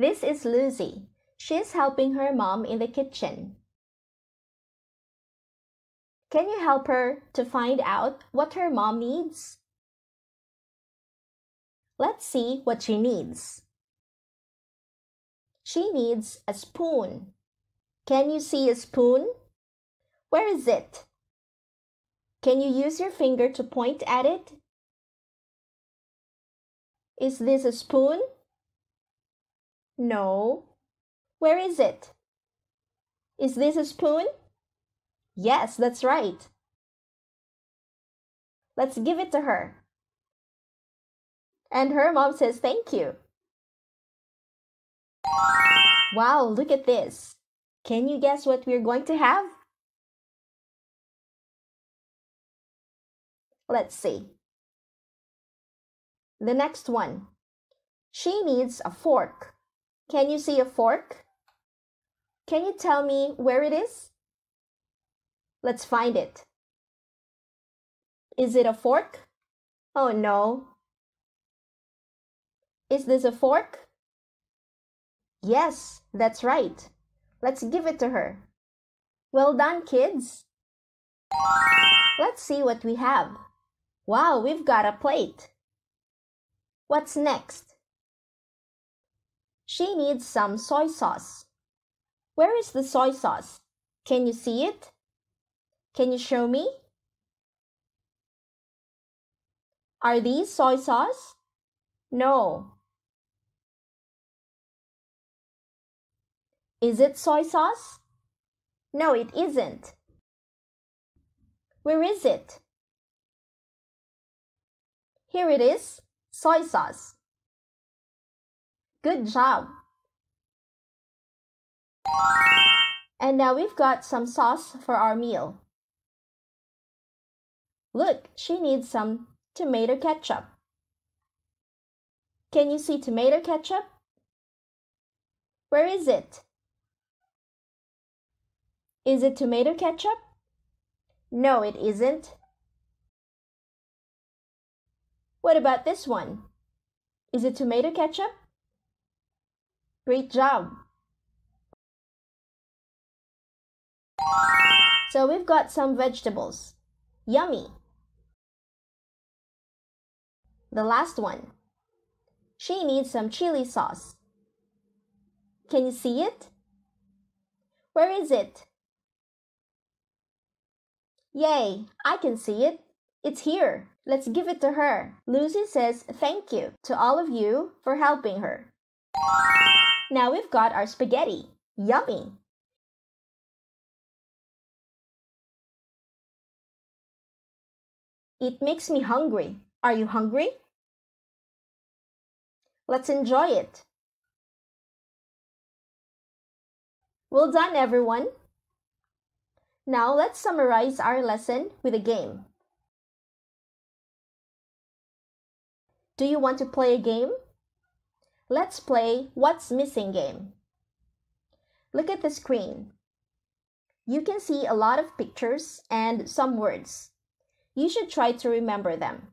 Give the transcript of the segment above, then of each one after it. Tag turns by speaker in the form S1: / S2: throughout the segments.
S1: This is Lucy. She's helping her mom in the kitchen. Can you help her to find out what her mom needs? Let's see what she needs. She needs a spoon. Can you see a spoon? Where is it? Can you use your finger to point at it? Is this a spoon? No. Where is it? Is this a spoon? Yes, that's right. Let's give it to her. And her mom says thank you. Wow, look at this. Can you guess what we're going to have? Let's see. The next one. She needs a fork. Can you see a fork? Can you tell me where it is? Let's find it. Is it a fork? Oh no. Is this a fork? Yes, that's right. Let's give it to her. Well done, kids. Let's see what we have. Wow, we've got a plate. What's next? She needs some soy sauce. Where is the soy sauce? Can you see it? Can you show me? Are these soy sauce? No. Is it soy sauce? No, it isn't. Where is it? Here it is, soy sauce. Good job. And now we've got some sauce for our meal. Look, she needs some tomato ketchup. Can you see tomato ketchup? Where is it? Is it tomato ketchup? No, it isn't. What about this one? Is it tomato ketchup? Great job! So we've got some vegetables. Yummy! The last one. She needs some chili sauce. Can you see it? Where is it? Yay, I can see it. It's here. Let's give it to her. Lucy says thank you to all of you for helping her. Now we've got our spaghetti. Yummy! It makes me hungry. Are you hungry? Let's enjoy it. Well done, everyone. Now let's summarize our lesson with a game. Do you want to play a game? Let's play What's Missing game. Look at the screen. You can see a lot of pictures and some words. You should try to remember them.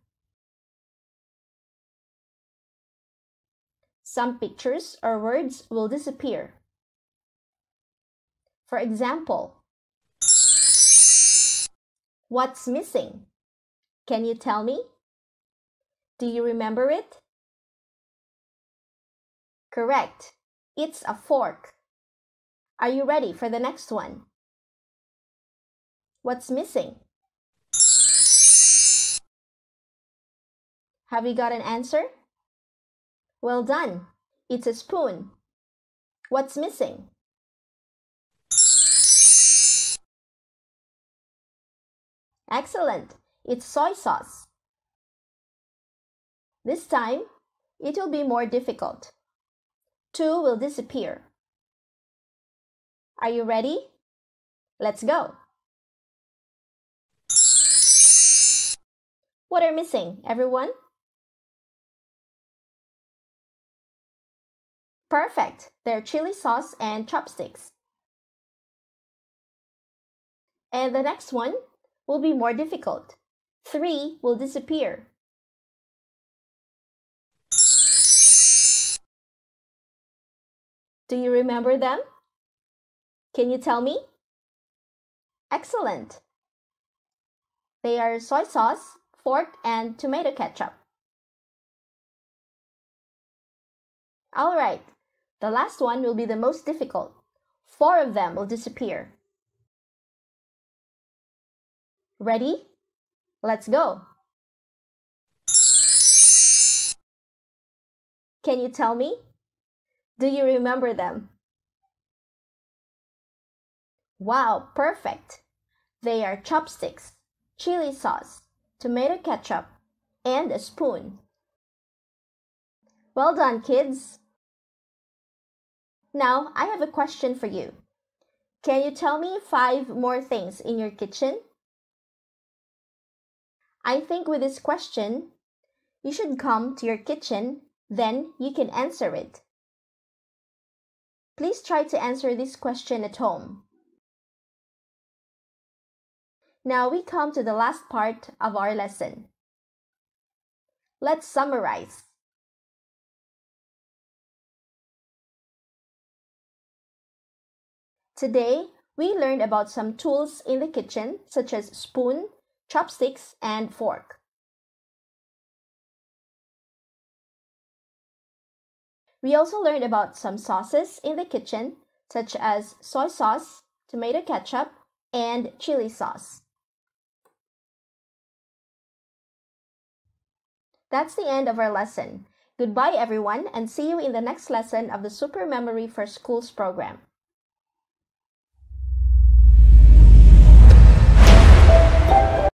S1: Some pictures or words will disappear. For example, what's missing? Can you tell me? Do you remember it? Correct. It's a fork. Are you ready for the next one? What's missing? Have you got an answer? Well done. It's a spoon. What's missing? Excellent. It's soy sauce. This time, it will be more difficult. Two will disappear. Are you ready? Let's go. What are missing, everyone? Perfect. They're chili sauce and chopsticks. And the next one will be more difficult. Three will disappear. Do you remember them? Can you tell me? Excellent. They are soy sauce, fork, and tomato ketchup. Alright, the last one will be the most difficult. Four of them will disappear. Ready? Let's go. Can you tell me? Do you remember them? Wow, perfect! They are chopsticks, chili sauce, tomato ketchup, and a spoon. Well done, kids! Now, I have a question for you. Can you tell me five more things in your kitchen? I think with this question, you should come to your kitchen, then you can answer it. Please try to answer this question at home. Now we come to the last part of our lesson. Let's summarize. Today, we learned about some tools in the kitchen such as spoon, chopsticks, and fork. We also learned about some sauces in the kitchen such as soy sauce, tomato ketchup, and chili sauce. That's the end of our lesson. Goodbye everyone and see you in the next lesson of the Super Memory for Schools program.